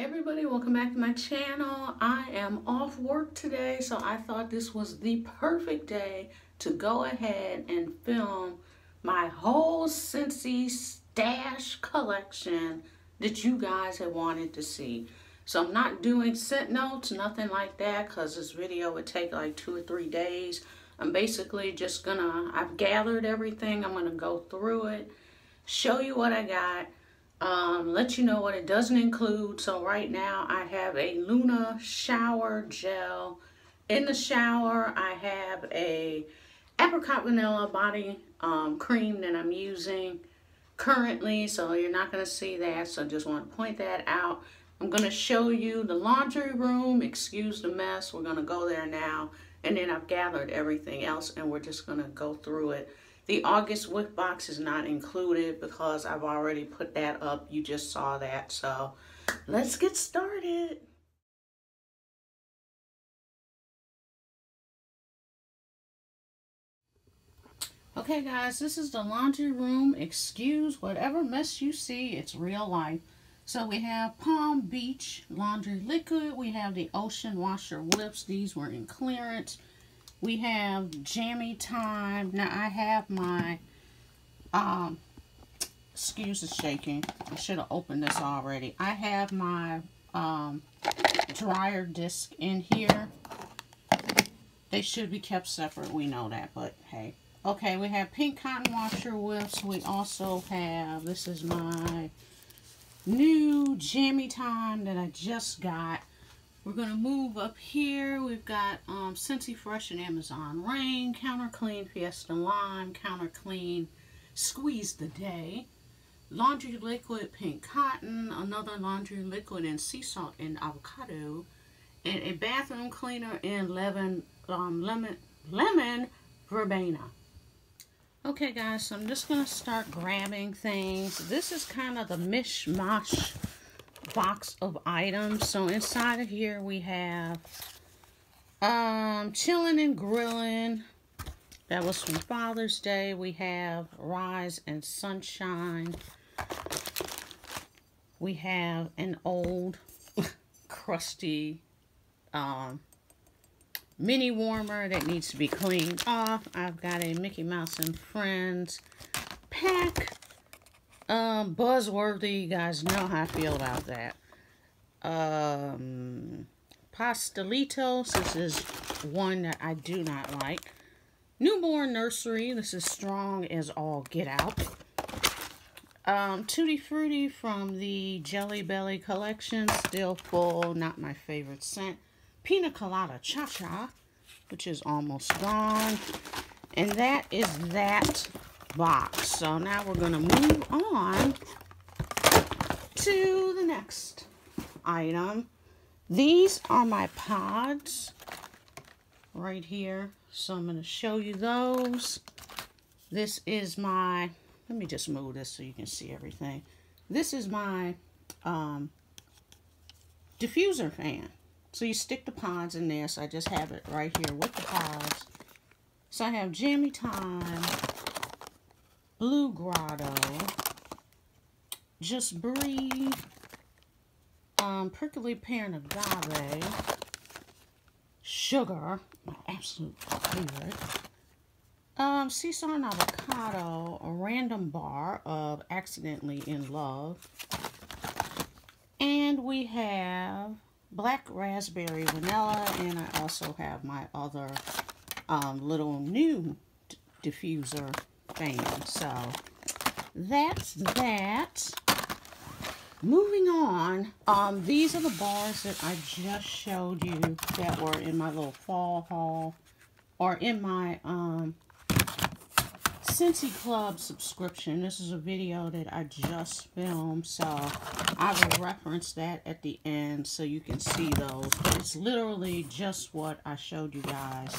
Everybody, welcome back to my channel. I am off work today, so I thought this was the perfect day to go ahead and film my whole Scentsy stash collection that you guys have wanted to see. So I'm not doing scent notes, nothing like that, because this video would take like two or three days. I'm basically just gonna, I've gathered everything, I'm gonna go through it, show you what I got, um, let you know what it doesn't include. So right now I have a Luna shower gel. In the shower I have a apricot vanilla body um, cream that I'm using currently. So you're not going to see that. So just want to point that out. I'm going to show you the laundry room. Excuse the mess. We're going to go there now. And then I've gathered everything else and we're just going to go through it. The August whiff box is not included because I've already put that up. You just saw that. So let's get started. Okay guys, this is the laundry room. Excuse whatever mess you see, it's real life. So we have Palm Beach laundry liquid. We have the Ocean washer whips. These were in clearance we have jammy time. Now I have my, um, excuse the shaking. I should have opened this already. I have my um, dryer disc in here. They should be kept separate. We know that, but hey. Okay, we have pink cotton washer whips. We also have, this is my new jammy time that I just got. We're going to move up here. We've got um, Scentsy Fresh and Amazon Rain, Counter Clean Fiesta Lime, Counter Clean Squeeze the Day, Laundry Liquid Pink Cotton, another Laundry Liquid in Sea Salt and Avocado, and a Bathroom Cleaner in Lemon, um, lemon, lemon Verbena. Okay guys, so I'm just going to start grabbing things. This is kind of the mishmash box of items. So inside of here we have um, chilling and grilling. That was from Father's Day. We have Rise and Sunshine. We have an old, crusty um, mini warmer that needs to be cleaned off. I've got a Mickey Mouse and Friends pack um, buzzworthy, you guys know how I feel about that. Um, Pastelitos, this is one that I do not like. Newborn Nursery, this is strong as all get out. Um, Tutti Frutti from the Jelly Belly collection, still full, not my favorite scent. Pina Colada Cha Cha, which is almost gone. And that is that box. So now we're going to move on to the next item. These are my pods right here. So I'm going to show you those. This is my, let me just move this so you can see everything. This is my um, diffuser fan. So you stick the pods in there. So I just have it right here with the pods. So I have Jammy Time, Blue Grotto, Just Breathe, um, Prickly Pear and Agave, Sugar, my absolute favorite, um, Sea Salt and Avocado, a random bar of Accidentally in Love, and we have Black Raspberry Vanilla, and I also have my other um, little new diffuser So that's that. Moving on, um, these are the bars that I just showed you that were in my little fall haul or in my um, Scentsy Club subscription. This is a video that I just filmed, so I will reference that at the end so you can see those. But it's literally just what I showed you guys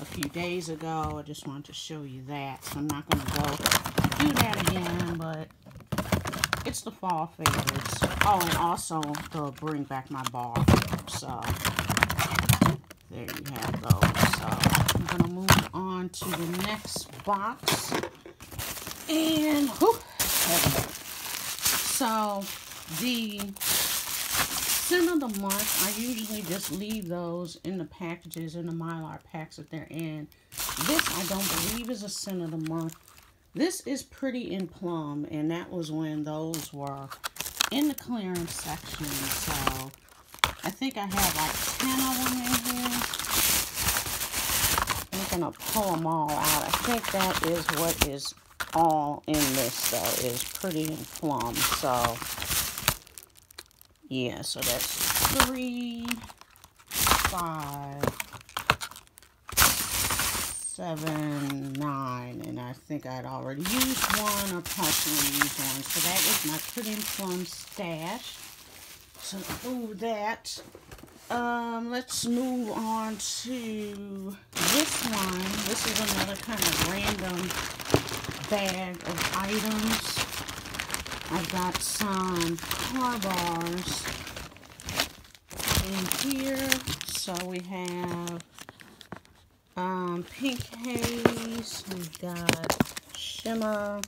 a few days ago. I just wanted to show you that. So I'm not going to go do that again, but it's the fall favorites. Oh, and also the bring back my bar. So there you have those. So I'm going to move on to the next box. And, so the scent of the month, I usually just leave those in the packages, in the Mylar packs that they're in. This, I don't believe, is a scent of the month. This is Pretty in Plum, and that was when those were in the clearance section. So, I think I have like 10 of them in here. I'm going to pull them all out. I think that is what is all in this, though, is Pretty in Plum. So, yeah, so that's three, five, seven, nine, and I think I'd already used one or partially used one. So that is my Pretty Plum stash. So move that. Um, let's move on to this one. This is another kind of random bag of items. I've got some car bars in here. So we have um, Pink Haze. We've got Shimmer.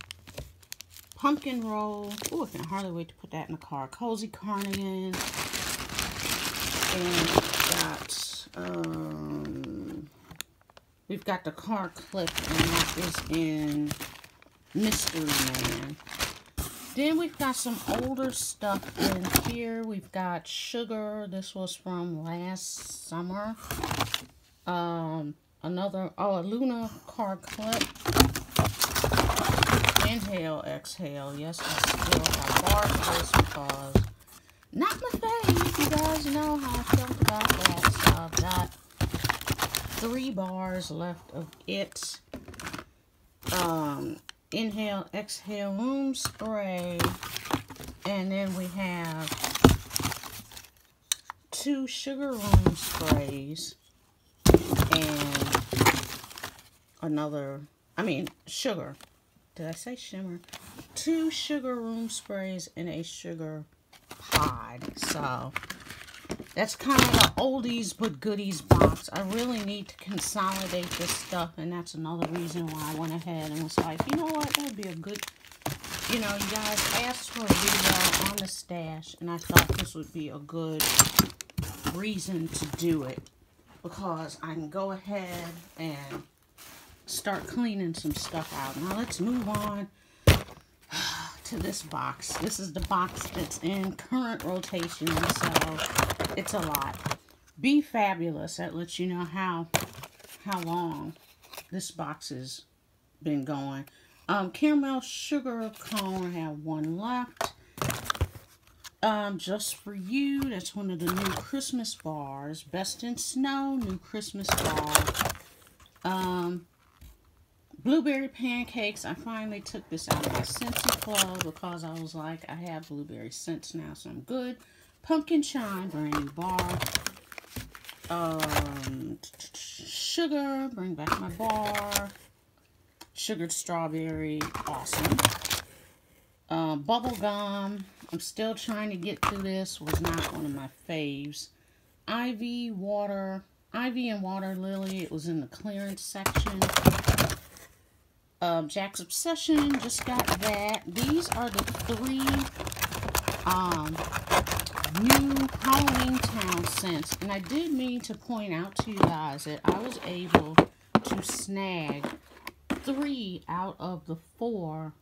Pumpkin Roll. Oh, I can hardly wait to put that in the car. Cozy Cardigan. And we've got, um, we've got the car clip, and that is in Mystery Man. Then we've got some older stuff in here. We've got Sugar. This was from last summer. Um, another, oh, a Luna card clip. Inhale, exhale. Yes, I still have bars because not my fave. You guys know how I felt about that. So I've got three bars left of it. Um, inhale, exhale, room spray. And then we have two sugar room sprays and another, I mean, sugar. Did I say shimmer? Two sugar room sprays and a sugar pod. So, that's kind of the oldies but goodies box. I really need to consolidate this stuff, and that's another reason why I went ahead and was like, you know what, that would be a good, you know, you guys asked for a video on the stash, and I thought this would be a good reason to do it, because I can go ahead and start cleaning some stuff out. Now, let's move on to this box. This is the box that's in current rotation, so it's a lot. Be Fabulous. That lets you know how how long this box has been going. Um, caramel sugar cone. I have one left. Um, just for you. That's one of the new Christmas bars. Best in Snow. New Christmas bar. Um, Blueberry pancakes. I finally took this out of my Scentsy Club because I was like, I have blueberry scents now, so I'm good. Pumpkin Shine, brand new bar. Um, sugar, bring back my bar. Sugared strawberry, awesome. Um, bubble gum, I'm still trying to get through this. Was not one of my faves. Ivy water, Ivy and water lily. It was in the clearance section. Um, Jack's Obsession, just got that. These are the three um, new Halloween Town scents. And I did mean to point out to you guys that I was able to snag three out of the four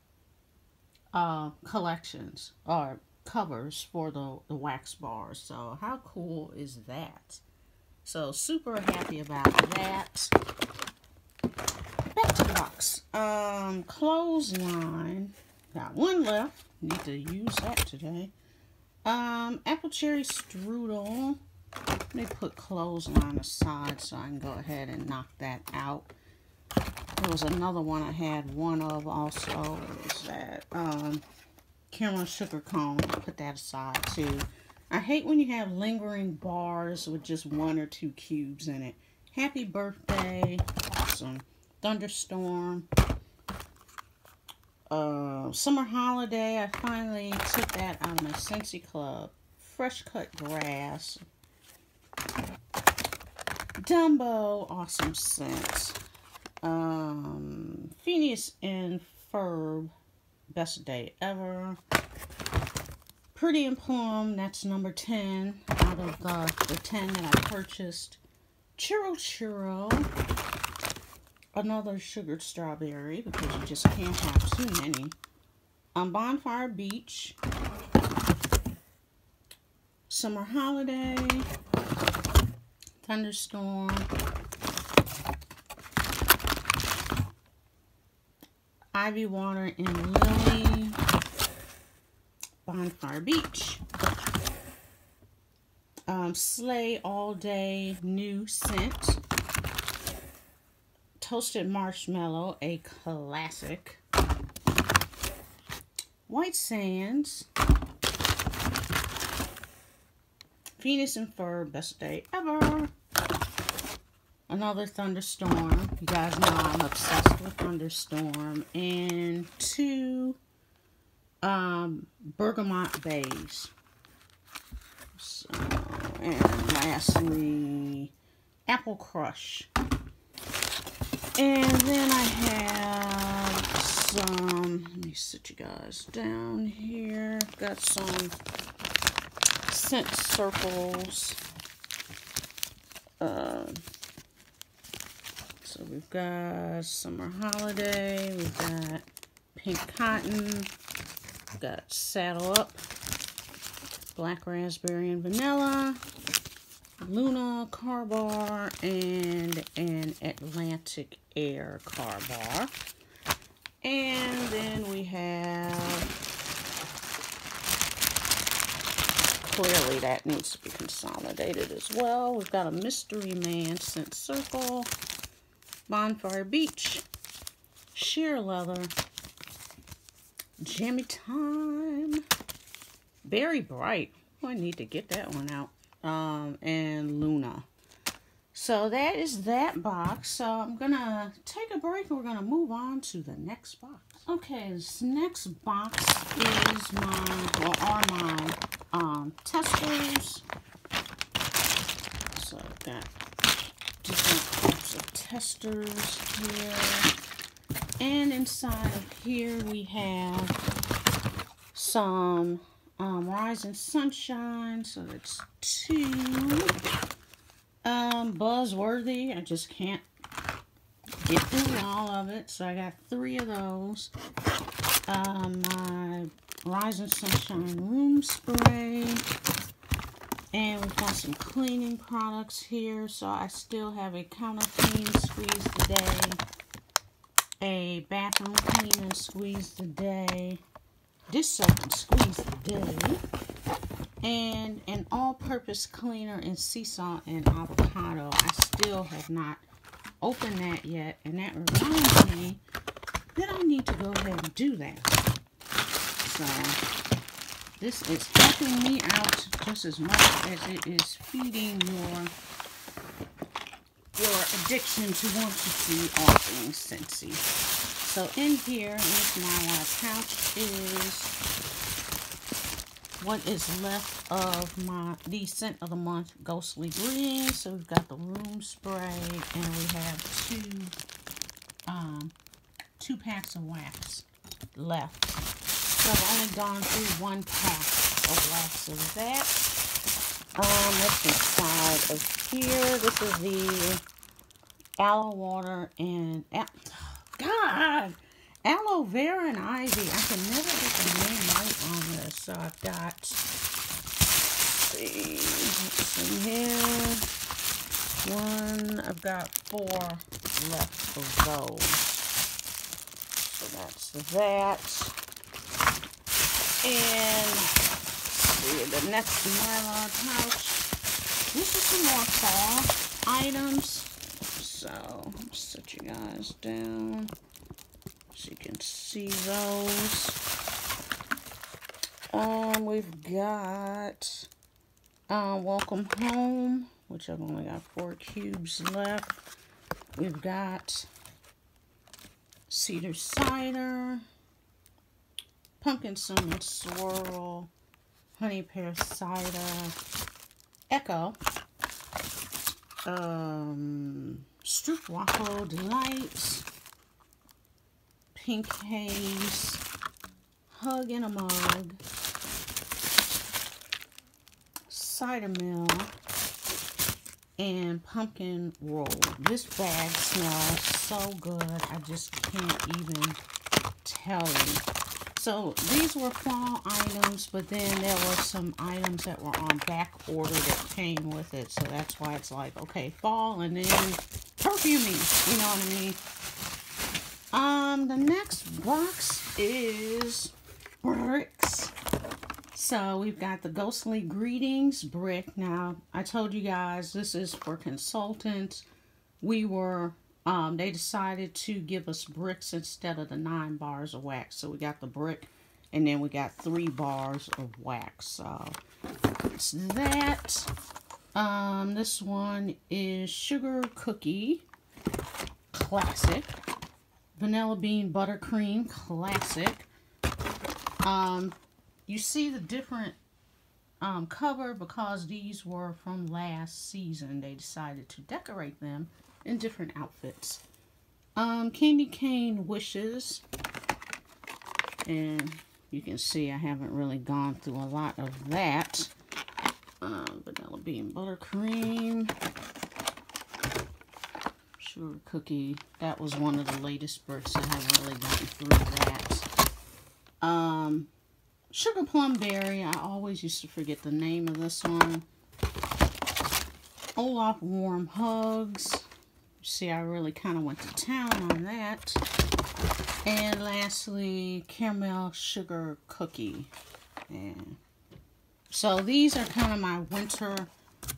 uh, collections or covers for the, the wax bars. So how cool is that? So super happy about that. Back to the box. Um, clothesline. Got one left. Need to use that today. Um, apple cherry strudel. Let me put clothesline aside so I can go ahead and knock that out. There was another one I had one of also. What was that? Um, caramel sugar cone. Put that aside too. I hate when you have lingering bars with just one or two cubes in it. Happy birthday. Awesome. Thunderstorm. Uh, summer holiday. I finally took that out of my Scentsy Club. Fresh cut grass. Dumbo. Awesome scent. Um, Phineas and Ferb. Best day ever. Pretty and Plum, that's number 10 out of the, the 10 that I purchased. Churro Churro, another sugared strawberry because you just can't have too many. On Bonfire Beach, Summer Holiday, Thunderstorm, Ivy Water and Lily, Bonfire Beach, um, Slay All Day New Scent, Toasted Marshmallow, a classic, White Sands, Phineas and Ferb, best day ever. Another thunderstorm. You guys know I'm obsessed with thunderstorm. And two um, bergamot bays. So, and lastly, apple crush. And then I have some, let me sit you guys down here. I've got some scent circles. Uh, so we've got summer holiday, we've got pink cotton, we've got saddle up, black raspberry and vanilla, Luna car bar, and an Atlantic Air car bar. And then we have clearly that needs to be consolidated as well. We've got a Mystery Man Scent Circle, Bonfire Beach, Sheer Leather, Jammy Time, Very Bright. Oh, I need to get that one out. Um, and Luna. So that is that box. So I'm going to take a break and we're going to move on to the next box. Okay, this next box is my, well, are my um, testers. So I've got different types of testers here. And inside of here we have some um, Rising Sunshine. So that's two. Um, Buzzworthy. I just can't get through all of it. So I got three of those. Um, my Rising Sunshine Room Spray. And we've got some cleaning products here. So I still have a counter clean squeeze today. A bathroom clean and squeeze today. Dish soap and squeeze today. And an all-purpose cleaner in sea salt and avocado. I still have not opened that yet. And that reminds me that I need to go ahead and do that. So this is helping me out just as much as it is feeding your your addiction to want to see all things Scentsy. So in here, this my pouch is what is left of my the scent of the month ghostly green so we've got the room spray and we have two um two packs of wax left so I've only gone through one pack of wax of that. Um, that's inside of here. This is the aloe water and, God, aloe vera and ivy. I can never get the name right on this. So I've got, see, what's in here? One, I've got four left of those. So that's that. And see the next nylon pouch. This is some more fall items. Set you guys down so you can see those. Um, we've got uh, Welcome Home, which I've only got four cubes left. We've got Cedar Cider pumpkin cinnamon swirl, honey pear cider, echo, um, Waffle delights, pink haze, hug in a mug, cider mill and pumpkin roll. This bag smells so good. I just can't even tell you. So these were fall items, but then there were some items that were on back order that came with it. So that's why it's like, okay, fall and then perfuming. You know what I mean? Um, the next box is bricks. So we've got the Ghostly Greetings brick. Now, I told you guys this is for consultants. We were, um, they decided to give us bricks instead of the nine bars of wax. So we got the brick and then we got three bars of wax. So it's that. Um, this one is Sugar Cookie Classic. Vanilla Bean Buttercream Classic. Um, you see the different um, cover because these were from last season. They decided to decorate them in different outfits. Um, Candy Cane Wishes. And you can see I haven't really gone through a lot of that. Um, vanilla bean buttercream. Sugar cookie. That was one of the latest bricks. I haven't really gotten through that. Um, Sugar Plum Berry. I always used to forget the name of this one. Olaf Warm Hugs. See, I really kind of went to town on that. And lastly, Caramel Sugar Cookie. And so these are kind of my winter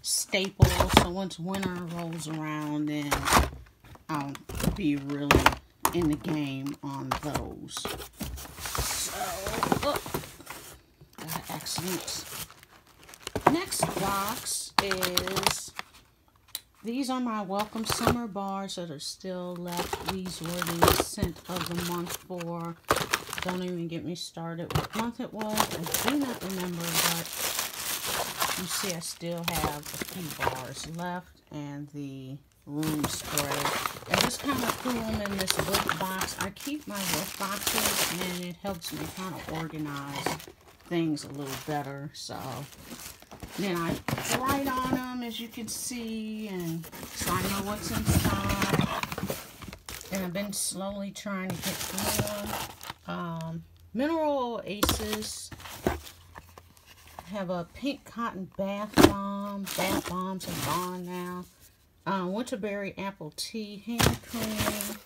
staples. So once winter rolls around, then I'll be really in the game on those. So, oh. Next box is, these are my welcome summer bars that are still left. These were the scent of the month for, don't even get me started what month it was. I do not remember, but you see I still have a few bars left and the room spray. I just kind of threw them in this wood box. I keep my wood boxes and it helps me kind of organize things a little better. So then I write on them as you can see and so I know what's inside. And I've been slowly trying to get through. Um, Mineral Oasis have a pink cotton bath bomb. Bath bombs are gone now uh, winterberry apple tea, hand cream,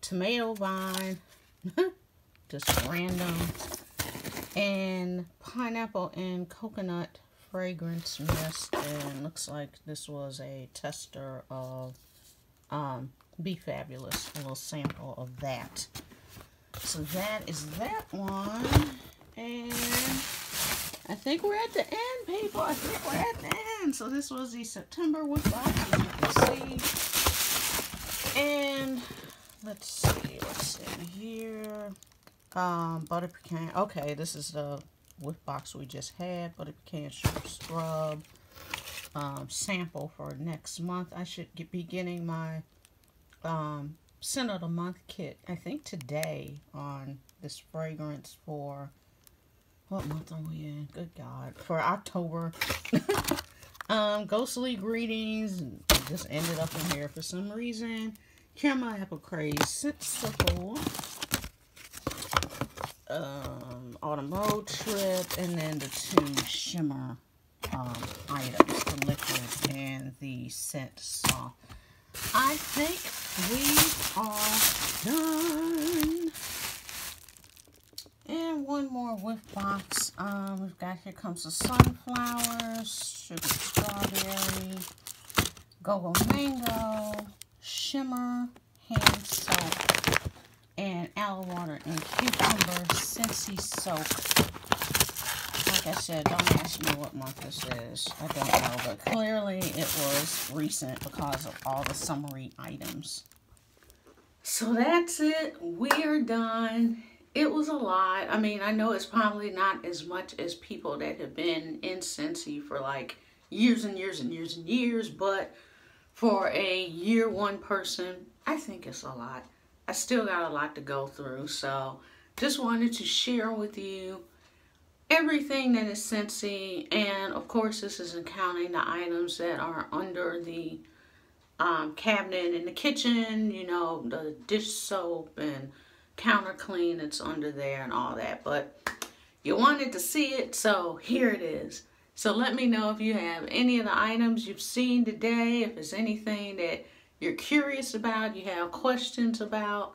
tomato vine, just random, and pineapple and coconut fragrance mist. And looks like this was a tester of um, Be Fabulous, a little sample of that. So that is that one. And I think we're at the end, people. I think we're at the end. So this was the September wood box, as you can see. And let's see what's in here. Um, butter pecan. Okay, this is the wood box we just had. Butter pecan sugar scrub. Um, sample for next month. I should get, be getting my um, scent of the month kit. I think today on this fragrance for what month are we in? Good God. For October. um, Ghostly Greetings. Just ended up in here for some reason. Caramel Apple Craze. Sensible. Um, Autumn Road Trip. And then the two Shimmer um, items. The liquid and the scent soft. I think we are done. And one more whiff box. Um, we've got Here Comes the Sunflowers, Sugar Strawberry, Go-Go Mango, Shimmer, Hand Soap, and Aloe Water and Cucumber Scentsy Soap. Like I said, don't ask me what month this is. I don't know, but clearly it was recent because of all the summery items. So that's it. We are done it was a lot. I mean, I know it's probably not as much as people that have been in Scentsy for like years and years and years and years, but for a year one person, I think it's a lot. I still got a lot to go through, so just wanted to share with you everything that is Scentsy. And of course, this isn't counting the items that are under the um, cabinet in the kitchen, you know, the dish soap and counter clean that's under there and all that. But you wanted to see it, so here it is. So let me know if you have any of the items you've seen today, if there's anything that you're curious about, you have questions about.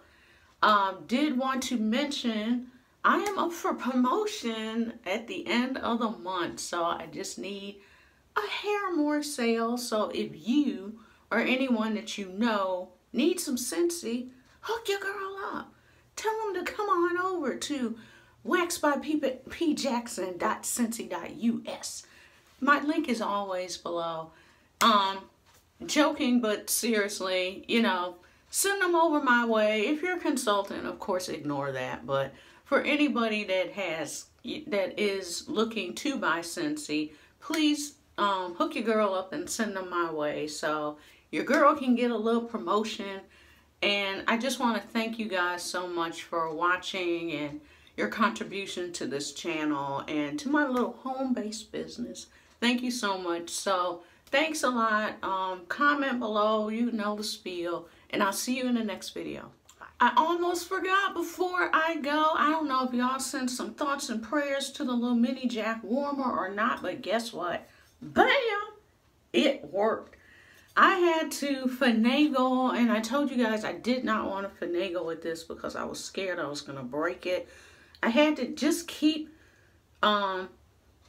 Um, did want to mention I am up for promotion at the end of the month, so I just need a hair more sale. So if you or anyone that you know needs some Scentsy, hook your girl up. Tell them to come on over to waxbypjacksone.scentsy.us. My link is always below. Um, joking, but seriously, you know, send them over my way. If you're a consultant, of course, ignore that. But for anybody that has that is looking to buy Scentsy, please um, hook your girl up and send them my way so your girl can get a little promotion. And I just want to thank you guys so much for watching and your contribution to this channel and to my little home-based business. Thank you so much. So thanks a lot. Um, comment below. You know the spiel. And I'll see you in the next video. I almost forgot before I go. I don't know if y'all sent some thoughts and prayers to the little mini jack warmer or not, but guess what? Bam! It worked. I had to finagle, and I told you guys I did not want to finagle with this because I was scared I was going to break it. I had to just keep um,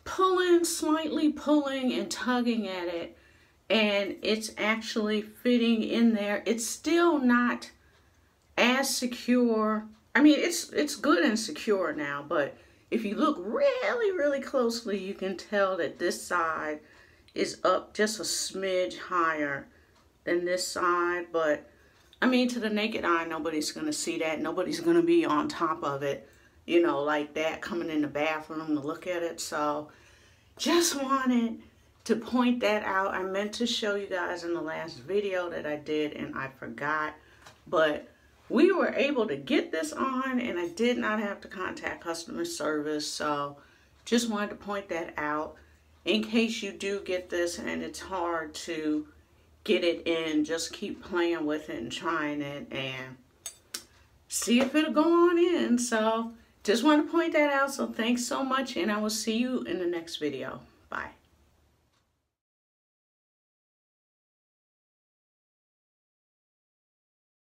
pulling, slightly pulling and tugging at it. And it's actually fitting in there. It's still not as secure. I mean, it's, it's good and secure now, but if you look really, really closely, you can tell that this side is up just a smidge higher than this side. But, I mean, to the naked eye, nobody's going to see that. Nobody's going to be on top of it you know, like that, coming in the bathroom to look at it. So just wanted to point that out. I meant to show you guys in the last video that I did and I forgot. But we were able to get this on and I did not have to contact customer service. So just wanted to point that out in case you do get this and it's hard to get it in. Just keep playing with it and trying it and see if it'll go on in. So just want to point that out. So thanks so much and I will see you in the next video. Bye.